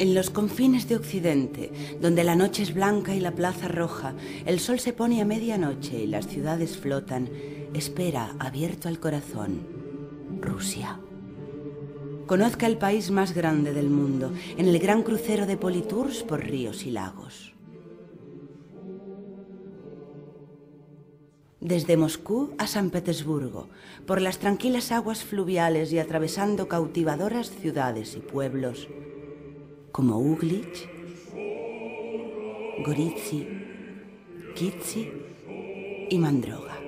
En los confines de Occidente, donde la noche es blanca y la plaza roja, el sol se pone a medianoche y las ciudades flotan, espera, abierto al corazón, Rusia. Conozca el país más grande del mundo en el gran crucero de Politours por ríos y lagos. Desde Moscú a San Petersburgo, por las tranquilas aguas fluviales y atravesando cautivadoras ciudades y pueblos, como Uglich, Goritsi, Kitsi y Mandroga.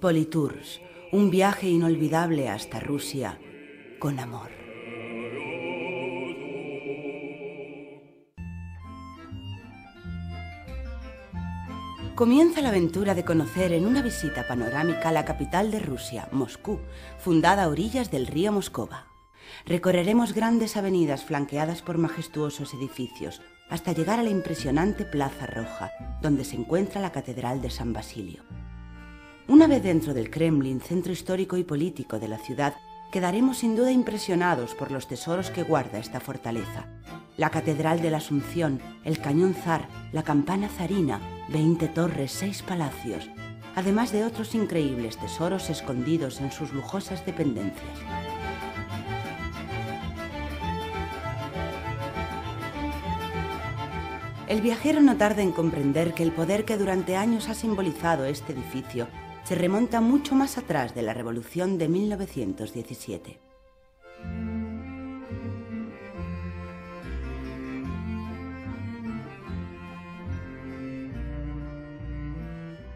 Politours, un viaje inolvidable hasta Rusia con amor. Comienza la aventura de conocer en una visita panorámica la capital de Rusia, Moscú, fundada a orillas del río Moscova. Recorreremos grandes avenidas flanqueadas por majestuosos edificios hasta llegar a la impresionante Plaza Roja, donde se encuentra la Catedral de San Basilio. Una vez dentro del Kremlin, centro histórico y político de la ciudad, quedaremos sin duda impresionados por los tesoros que guarda esta fortaleza. La Catedral de la Asunción, el Cañón Zar, la Campana Zarina, 20 torres, seis palacios, además de otros increíbles tesoros escondidos en sus lujosas dependencias. El viajero no tarda en comprender que el poder que durante años ha simbolizado este edificio se remonta mucho más atrás de la Revolución de 1917.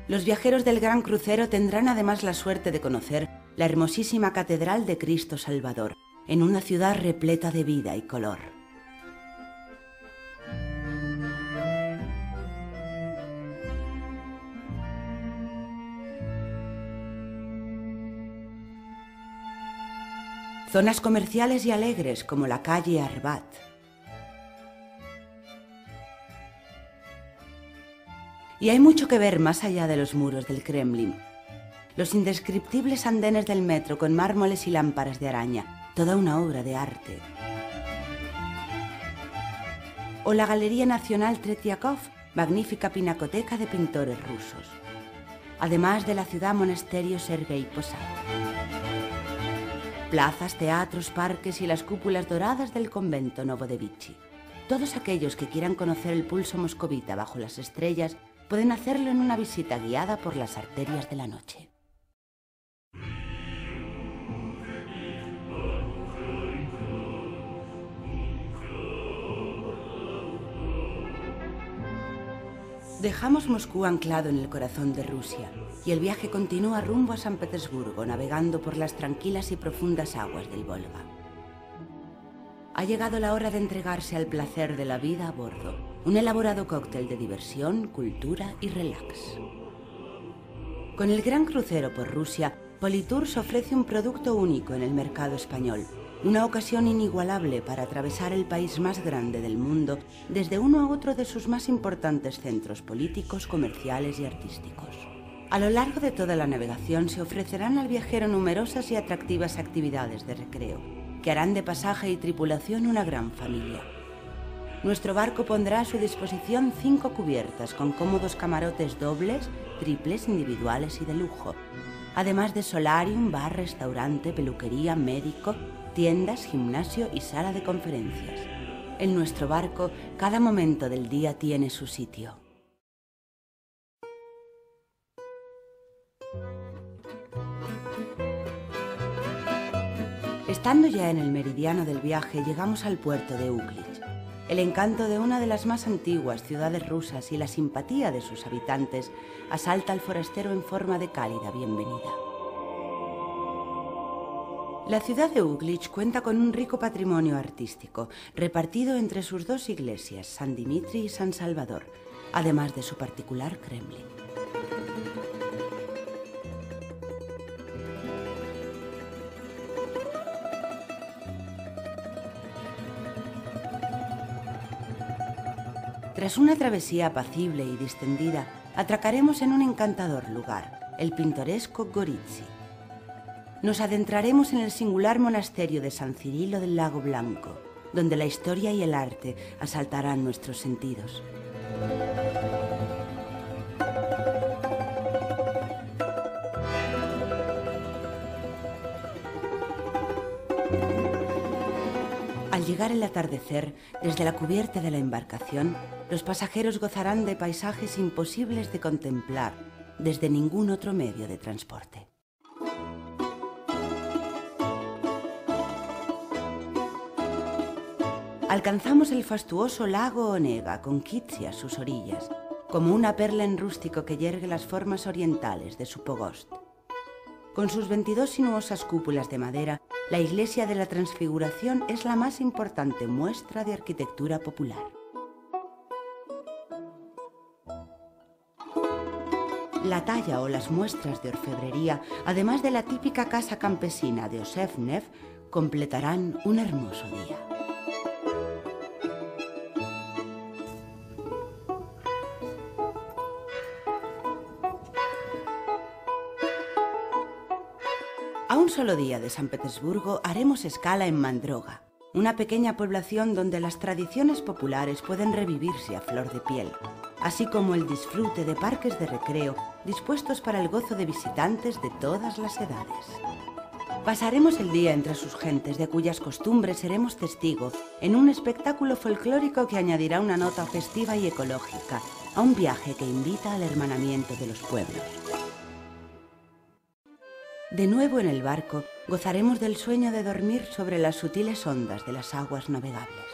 Los viajeros del Gran Crucero tendrán además la suerte de conocer la hermosísima Catedral de Cristo Salvador, en una ciudad repleta de vida y color. Zonas comerciales y alegres como la calle Arbat. Y hay mucho que ver más allá de los muros del Kremlin. Los indescriptibles andenes del metro con mármoles y lámparas de araña, toda una obra de arte. O la Galería Nacional Tretiakov, magnífica pinacoteca de pintores rusos. Además de la ciudad monasterio Sergei Posad plazas, teatros, parques y las cúpulas doradas del convento Novodevichy. Todos aquellos que quieran conocer el pulso moscovita bajo las estrellas pueden hacerlo en una visita guiada por las arterias de la noche. Dejamos Moscú anclado en el corazón de Rusia y el viaje continúa rumbo a San Petersburgo, navegando por las tranquilas y profundas aguas del Volga. Ha llegado la hora de entregarse al placer de la vida a bordo, un elaborado cóctel de diversión, cultura y relax. Con el gran crucero por Rusia, Politours ofrece un producto único en el mercado español, una ocasión inigualable para atravesar el país más grande del mundo desde uno a otro de sus más importantes centros políticos, comerciales y artísticos. A lo largo de toda la navegación se ofrecerán al viajero numerosas y atractivas actividades de recreo, que harán de pasaje y tripulación una gran familia. Nuestro barco pondrá a su disposición cinco cubiertas con cómodos camarotes dobles, triples, individuales y de lujo, además de solarium, bar, restaurante, peluquería, médico, tiendas, gimnasio y sala de conferencias. En nuestro barco, cada momento del día tiene su sitio. Estando ya en el meridiano del viaje, llegamos al puerto de Uglich. El encanto de una de las más antiguas ciudades rusas y la simpatía de sus habitantes asalta al forastero en forma de cálida bienvenida. La ciudad de Uglich cuenta con un rico patrimonio artístico, repartido entre sus dos iglesias, San Dimitri y San Salvador, además de su particular Kremlin. Tras una travesía apacible y distendida, atracaremos en un encantador lugar, el pintoresco Goritsi nos adentraremos en el singular monasterio de San Cirilo del Lago Blanco, donde la historia y el arte asaltarán nuestros sentidos. Al llegar el atardecer, desde la cubierta de la embarcación, los pasajeros gozarán de paisajes imposibles de contemplar desde ningún otro medio de transporte. Alcanzamos el fastuoso lago Onega con Kitsi a sus orillas, como una perla en rústico que yergue las formas orientales de su pogost. Con sus 22 sinuosas cúpulas de madera, la iglesia de la Transfiguración es la más importante muestra de arquitectura popular. La talla o las muestras de orfebrería, además de la típica casa campesina de Osefnev, completarán un hermoso día. Solo día de San Petersburgo haremos escala en Mandroga, una pequeña población donde las tradiciones populares pueden revivirse a flor de piel, así como el disfrute de parques de recreo dispuestos para el gozo de visitantes de todas las edades. Pasaremos el día entre sus gentes, de cuyas costumbres seremos testigos, en un espectáculo folclórico que añadirá una nota festiva y ecológica a un viaje que invita al hermanamiento de los pueblos. De nuevo en el barco, gozaremos del sueño de dormir sobre las sutiles ondas de las aguas navegables.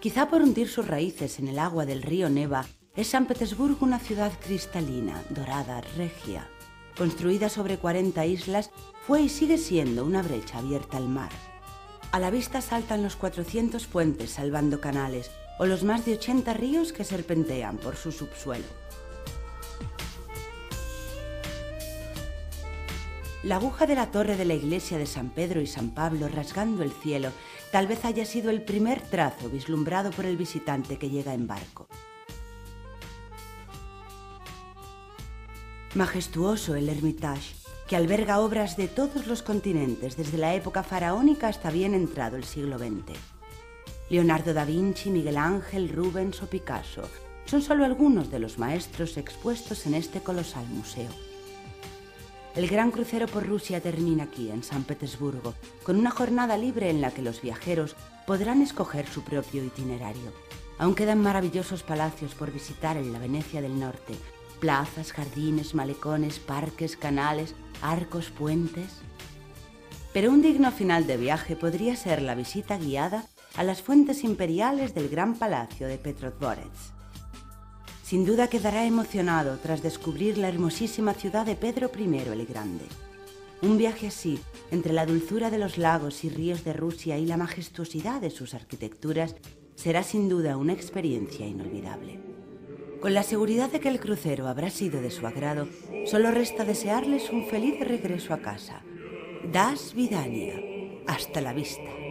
Quizá por hundir sus raíces en el agua del río Neva, es San Petersburgo una ciudad cristalina, dorada, regia. Construida sobre 40 islas, fue y sigue siendo una brecha abierta al mar. A la vista saltan los 400 puentes salvando canales o los más de 80 ríos que serpentean por su subsuelo. La aguja de la torre de la iglesia de San Pedro y San Pablo rasgando el cielo tal vez haya sido el primer trazo vislumbrado por el visitante que llega en barco. Majestuoso el Hermitage, que alberga obras de todos los continentes desde la época faraónica hasta bien entrado el siglo XX. Leonardo da Vinci, Miguel Ángel, Rubens o Picasso son solo algunos de los maestros expuestos en este colosal museo. El gran crucero por Rusia termina aquí, en San Petersburgo, con una jornada libre en la que los viajeros podrán escoger su propio itinerario. Aún quedan maravillosos palacios por visitar en la Venecia del Norte, plazas, jardines, malecones, parques, canales, arcos, puentes. Pero un digno final de viaje podría ser la visita guiada a las fuentes imperiales del gran palacio de Petrodvorets sin duda quedará emocionado tras descubrir la hermosísima ciudad de Pedro I el Grande. Un viaje así, entre la dulzura de los lagos y ríos de Rusia y la majestuosidad de sus arquitecturas, será sin duda una experiencia inolvidable. Con la seguridad de que el crucero habrá sido de su agrado, solo resta desearles un feliz regreso a casa. Das Vidania. Hasta la vista.